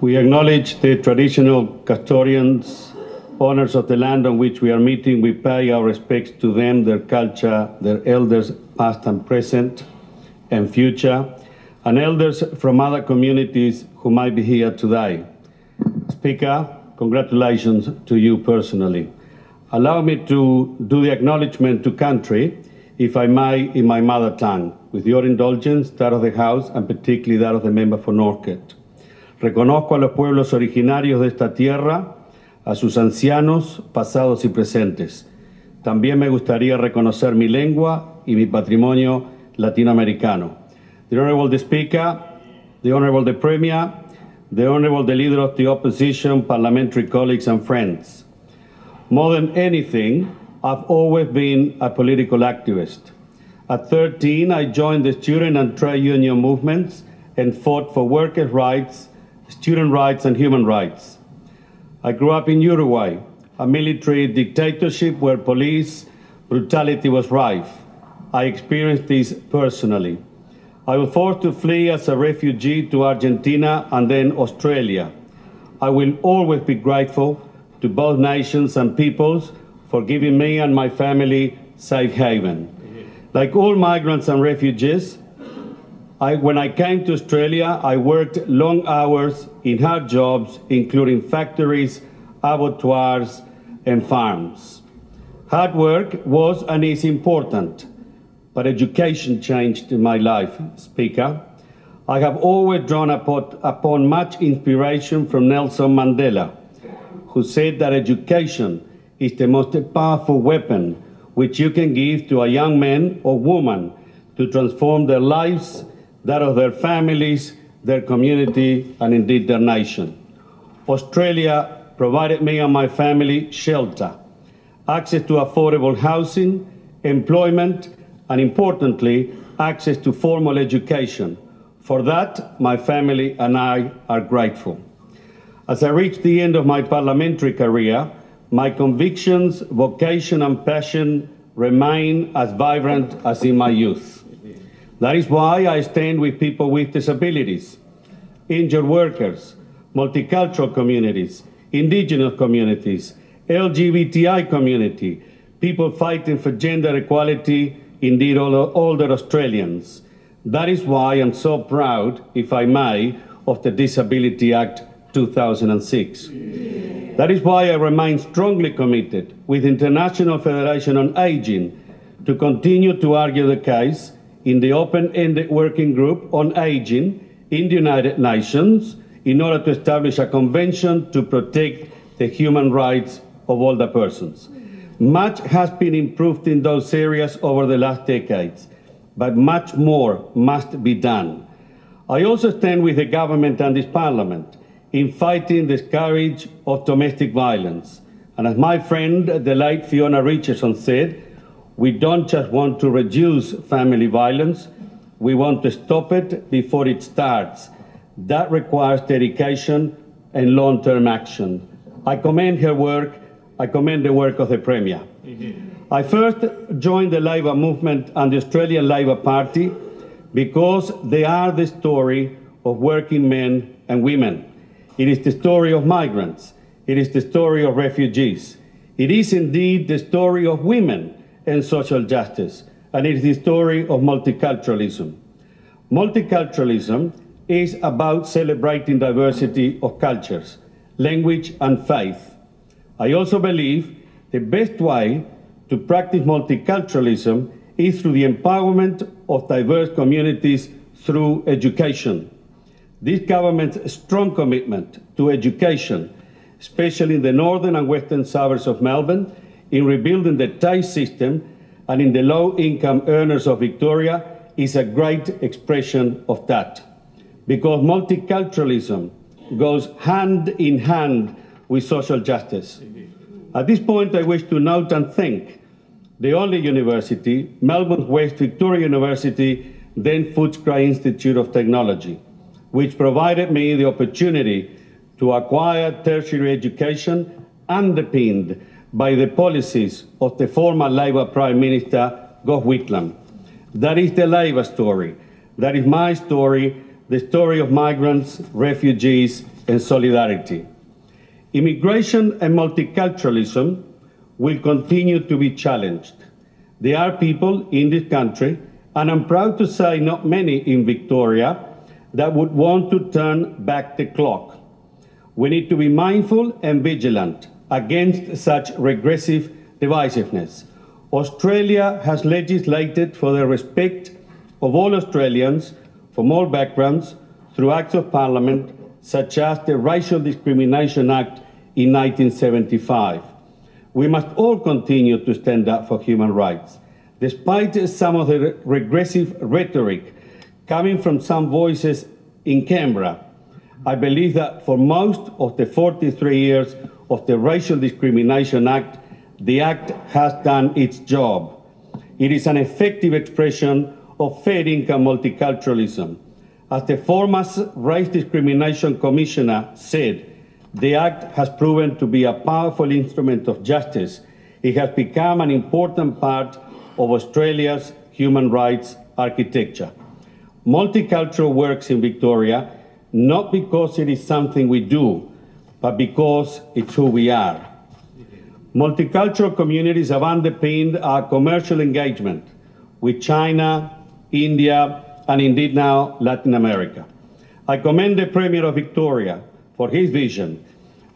We acknowledge the traditional custodians, owners of the land on which we are meeting. We pay our respects to them, their culture, their elders, past and present and future, and elders from other communities who might be here today. Speaker, congratulations to you personally. Allow me to do the acknowledgement to country, if I may, in my mother tongue, with your indulgence, that of the House, and particularly that of the member for Northcote. Reconozco a los pueblos originarios de esta tierra, a sus ancianos, pasados y presentes. También me gustaría reconocer mi lengua y mi patrimonio latinoamericano. The Honorable the Speaker, the Honorable the Premier, the Honorable the Leader of the Opposition, parliamentary colleagues and friends. More than anything, I've always been a political activist. At 13, I joined the student and trade union movements and fought for workers' rights, student rights, and human rights. I grew up in Uruguay, a military dictatorship where police brutality was rife. I experienced this personally. I was forced to flee as a refugee to Argentina and then Australia. I will always be grateful to both nations and peoples for giving me and my family safe haven. Like all migrants and refugees, I, when I came to Australia, I worked long hours in hard jobs, including factories, abattoirs, and farms. Hard work was and is important, but education changed my life, Speaker. I have always drawn upon, upon much inspiration from Nelson Mandela, who said that education is the most powerful weapon which you can give to a young man or woman to transform their lives, that of their families, their community, and indeed their nation. Australia provided me and my family shelter, access to affordable housing, employment, and importantly, access to formal education. For that, my family and I are grateful. As I reach the end of my parliamentary career, my convictions, vocation, and passion remain as vibrant as in my youth. That is why I stand with people with disabilities, injured workers, multicultural communities, indigenous communities, LGBTI community, people fighting for gender equality, indeed all older Australians. That is why I'm so proud, if I may, of the Disability Act 2006. That is why I remain strongly committed with International Federation on Aging to continue to argue the case in the open-ended working group on aging in the United Nations in order to establish a convention to protect the human rights of older persons. Much has been improved in those areas over the last decades, but much more must be done. I also stand with the government and this parliament in fighting the scourge of domestic violence. And as my friend, the late Fiona Richardson said, we don't just want to reduce family violence, we want to stop it before it starts. That requires dedication and long-term action. I commend her work, I commend the work of the Premier. I first joined the Labour movement and the Australian Labour Party because they are the story of working men and women. It is the story of migrants. It is the story of refugees. It is indeed the story of women and social justice. And it is the story of multiculturalism. Multiculturalism is about celebrating diversity of cultures, language, and faith. I also believe the best way to practice multiculturalism is through the empowerment of diverse communities through education. This government's strong commitment to education, especially in the northern and western suburbs of Melbourne, in rebuilding the Thai system and in the low-income earners of Victoria is a great expression of that. Because multiculturalism goes hand in hand with social justice. At this point, I wish to note and thank the only university, Melbourne West Victoria University, then Footscray Institute of Technology which provided me the opportunity to acquire tertiary education underpinned by the policies of the former Labour Prime Minister, Gough Whitlam. That is the Labour story. That is my story, the story of migrants, refugees, and solidarity. Immigration and multiculturalism will continue to be challenged. There are people in this country, and I'm proud to say not many in Victoria, that would want to turn back the clock. We need to be mindful and vigilant against such regressive divisiveness. Australia has legislated for the respect of all Australians from all backgrounds through acts of parliament such as the Racial Discrimination Act in 1975. We must all continue to stand up for human rights. Despite some of the regressive rhetoric coming from some voices in Canberra, I believe that for most of the 43 years of the Racial Discrimination Act, the Act has done its job. It is an effective expression of fair income multiculturalism. As the former Race Discrimination Commissioner said, the Act has proven to be a powerful instrument of justice. It has become an important part of Australia's human rights architecture. Multicultural works in Victoria not because it is something we do, but because it's who we are. Multicultural communities have underpinned our commercial engagement with China, India, and indeed now Latin America. I commend the Premier of Victoria for his vision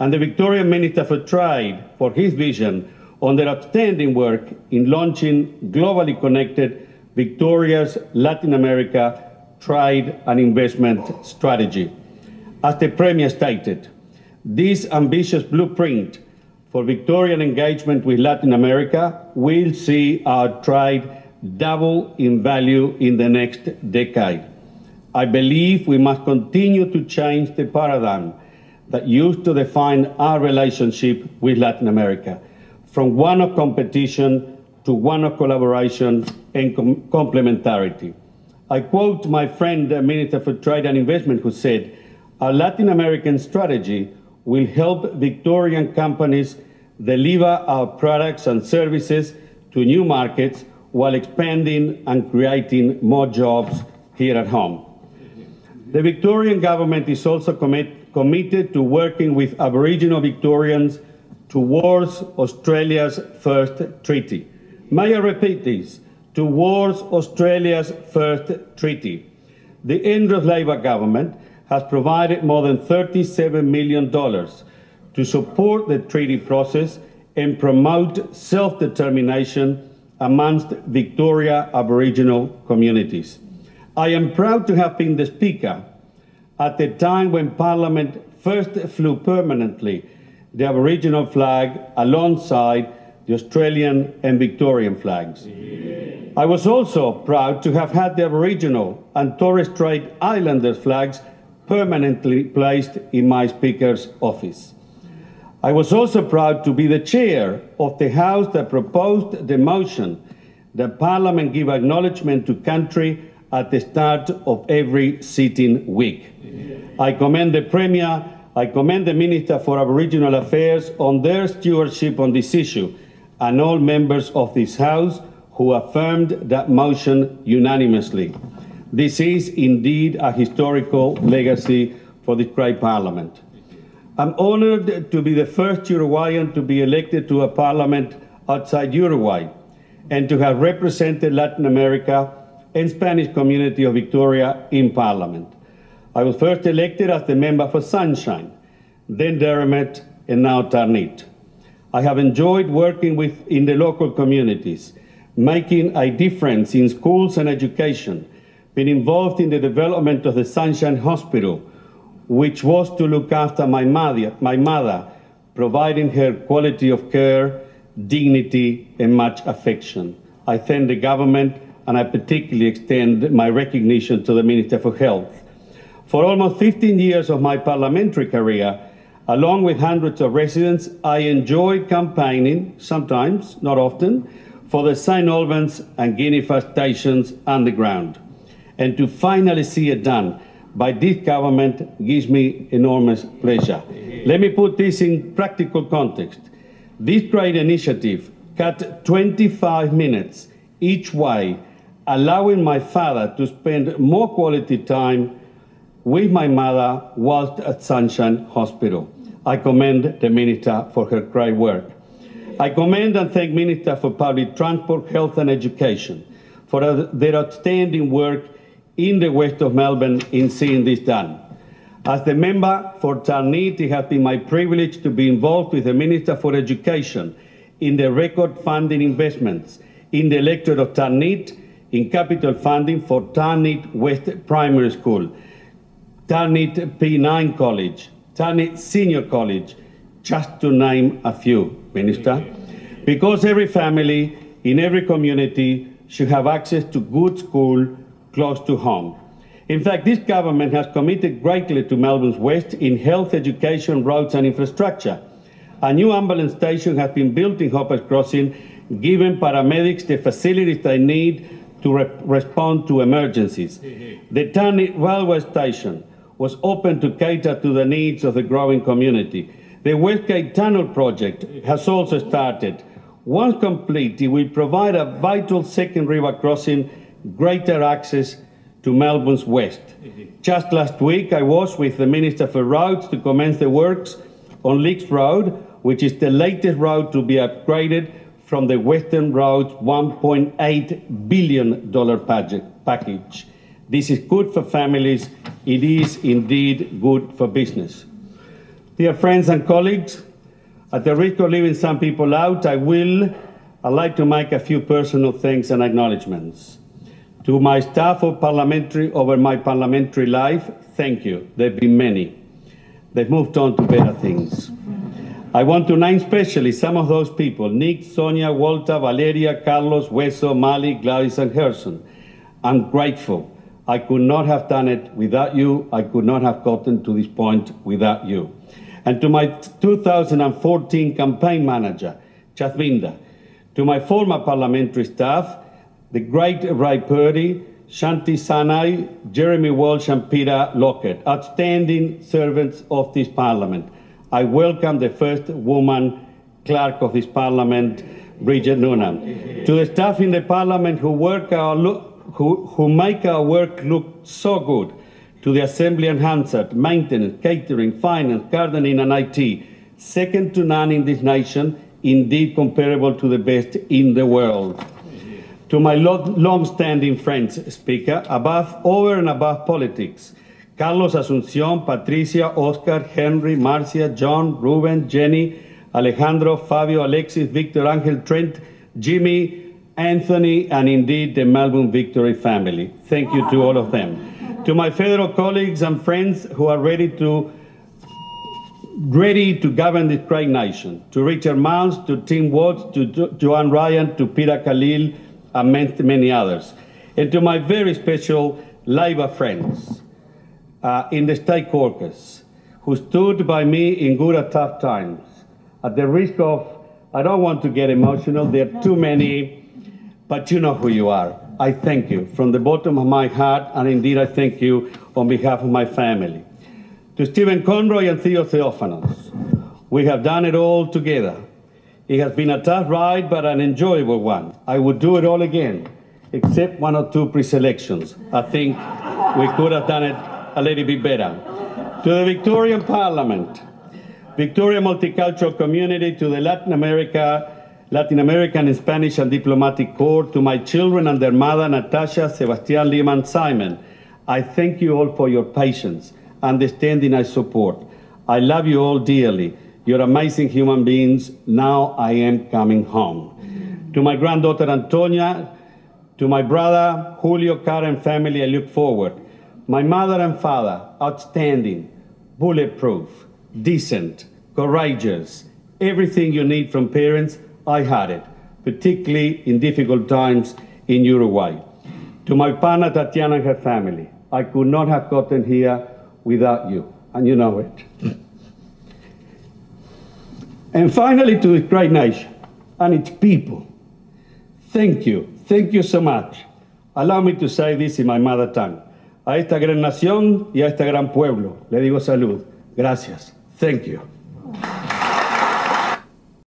and the Victorian Minister for Trade for his vision on their outstanding work in launching globally connected Victoria's Latin America trade and investment strategy. As the Premier stated, this ambitious blueprint for Victorian engagement with Latin America will see our trade double in value in the next decade. I believe we must continue to change the paradigm that used to define our relationship with Latin America from one of competition to one of collaboration and com complementarity. I quote my friend, the Minister for Trade and Investment, who said, Our Latin American strategy will help Victorian companies deliver our products and services to new markets while expanding and creating more jobs here at home. The Victorian government is also commit, committed to working with Aboriginal Victorians towards Australia's first treaty. May I repeat this? Towards Australia's first treaty. The Andrews Labor government has provided more than $37 million to support the treaty process and promote self-determination amongst Victoria Aboriginal communities. I am proud to have been the Speaker at the time when Parliament first flew permanently the Aboriginal flag alongside the Australian and Victorian flags. I was also proud to have had the Aboriginal and Torres Strait Islander flags permanently placed in my Speaker's office. I was also proud to be the chair of the House that proposed the motion that Parliament give acknowledgement to country at the start of every sitting week. I commend the Premier, I commend the Minister for Aboriginal Affairs on their stewardship on this issue and all members of this House who affirmed that motion unanimously. This is indeed a historical legacy for this great Parliament. I'm honored to be the first Uruguayan to be elected to a parliament outside Uruguay and to have represented Latin America and Spanish community of Victoria in parliament. I was first elected as the member for Sunshine, then Derrimut, and now Tarneit. I have enjoyed working with in the local communities, making a difference in schools and education, been involved in the development of the Sunshine Hospital, which was to look after my mother, my mother, providing her quality of care, dignity, and much affection. I thank the government and I particularly extend my recognition to the Minister for Health. For almost 15 years of my parliamentary career, along with hundreds of residents, I enjoyed campaigning, sometimes, not often, for the St. Albans and Ginifer stations underground. And to finally see it done, by this government gives me enormous pleasure. Let me put this in practical context. This great initiative cut 25 minutes each way, allowing my father to spend more quality time with my mother whilst at Sunshine Hospital. I commend the Minister for her great work. I commend and thank Minister for Public Transport, Health and Education for their outstanding work in the west of Melbourne in seeing this done. As the member for Tarneit, it has been my privilege to be involved with the Minister for Education in the record funding investments in the electorate of Tarneit in capital funding for Tarneit West Primary School, Tarneit P9 College, Tarneit Senior College, just to name a few, Minister. Because every family in every community should have access to good school close to home. In fact, this government has committed greatly to Melbourne's West in health, education, roads and infrastructure. A new ambulance station has been built in Hoppers Crossing, giving paramedics the facilities they need to re respond to emergencies. Mm-hmm. the Tarneit railway station was opened to cater to the needs of the growing community. The Westgate Tunnel project has also started. Once complete, it will provide a vital second river crossing, greater access to Melbourne's west. Mm-hmm. Just last week, I was with the Minister for Roads to commence the works on Leakes Road, which is the latest road to be upgraded from the Western Roads $1.8 billion package. This is good for families. It is indeed good for business. Dear friends and colleagues, at the risk of leaving some people out, I will I'd like to make a few personal thanks and acknowledgements. To my staff of parliamentary over my parliamentary life, thank you. There have been many. They've moved on to better things. I want to name specially some of those people Nick, Sonia, Walter, Valeria, Carlos, Weso, Mali, Gladys, and Herson. I'm grateful. I could not have done it without you. I could not have gotten to this point without you. And to my 2014 campaign manager, Chathminda, to my former parliamentary staff, the great Ray Purdey, Shanti Sanai, Jeremy Walsh, and Peter Lockett, outstanding servants of this parliament. I welcome the first woman clerk of this parliament, Bridget Noonan. To the staff in the parliament who work our who, who make our work look so good, to the assembly and Hansard, maintenance, catering, finance, gardening, and IT, second to none in this nation, indeed comparable to the best in the world. To my long-standing friends, Speaker, above, over and above politics, Carlos Asuncion, Patricia, Oscar, Henry, Marcia, John, Ruben, Jenny, Alejandro, Fabio, Alexis, Victor, Angel, Trent, Jimmy, Anthony, and indeed the Melbourne Victory family. Thank you to all of them. To my federal colleagues and friends who are ready to ready to govern this great nation, to Richard Marles, to Tim Watts, to Joanne Ryan, to Peter Khalil, and many others. And to my very special Labour friends, uh, in the state caucus who stood by me in good or tough times. At the risk of, I don't want to get emotional, there are too many, but you know who you are. I thank you from the bottom of my heart, and indeed I thank you on behalf of my family. To Stephen Conroy and Theo Theophanos, we have done it all together. It has been a tough ride, but an enjoyable one. I would do it all again, except one or two pre-selections. I think we could have done it a little bit better. To the Victorian Parliament, Victoria Multicultural Community, to the Latin America, Latin American and Spanish and Diplomatic Corps, to my children and their mother, Natasha, Sebastian, Lehman, Simon, I thank you all for your patience, understanding, and support. I love you all dearly. You're amazing human beings. Now I am coming home. To my granddaughter Antonia, to my brother Julio, Karen family, I look forward. My mother and father, outstanding, bulletproof, decent, courageous, everything you need from parents, I had it, particularly in difficult times in Uruguay. To my partner Tatiana and her family, I could not have gotten here without you, and you know it. And finally, to the great nation and its people, thank you, thank you so much. Allow me to say this in my mother tongue. a esta gran nación y a este gran pueblo. Le digo salud. Gracias. Thank you.